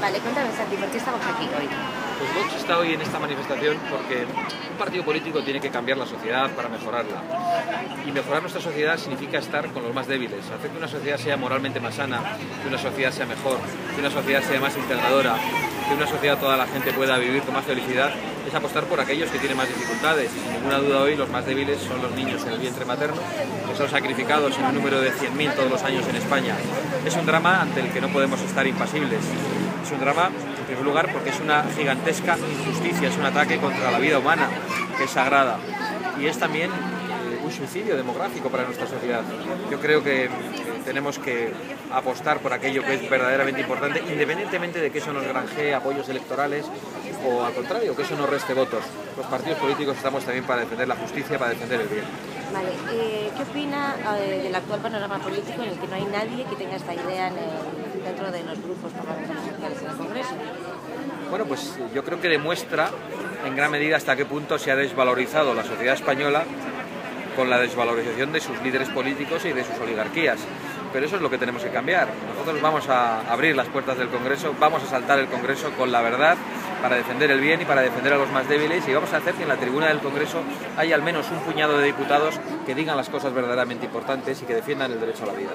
Vale, cuéntame, Santi, ¿por qué estamos aquí hoy? Pues Vox está hoy en esta manifestación porque un partido político tiene que cambiar la sociedad para mejorarla. Y mejorar nuestra sociedad significa estar con los más débiles, hacer que una sociedad sea moralmente más sana, que una sociedad sea mejor, que una sociedad sea más integradora, que una sociedad toda la gente pueda vivir con más felicidad, es apostar por aquellos que tienen más dificultades. Sin ninguna duda hoy los más débiles son los niños en el vientre materno, que son sacrificados en un número de 100.000 todos los años en España. Es un drama ante el que no podemos estar impasibles. Es un drama, en primer lugar, porque es una gigantesca injusticia, es un ataque contra la vida humana, que es sagrada. Y es también eh, un suicidio demográfico para nuestra sociedad. Yo creo que tenemos que apostar por aquello que es verdaderamente importante, independientemente de que eso nos granjee apoyos electorales o al contrario, que eso nos reste votos. Los partidos políticos estamos también para defender la justicia, para defender el bien. Vale, eh, ¿qué opina eh, del actual panorama político en el que no hay nadie que tenga esta idea en el- dentro de los grupos parlamentarios sociales en el Congreso? Bueno, pues yo creo que demuestra en gran medida hasta qué punto se ha desvalorizado la sociedad española con la desvalorización de sus líderes políticos y de sus oligarquías. Pero eso es lo que tenemos que cambiar. Nosotros vamos a abrir las puertas del Congreso, vamos a saltar el Congreso con la verdad para defender el bien y para defender a los más débiles y vamos a hacer que en la tribuna del Congreso haya al menos un puñado de diputados que digan las cosas verdaderamente importantes y que defiendan el derecho a la vida.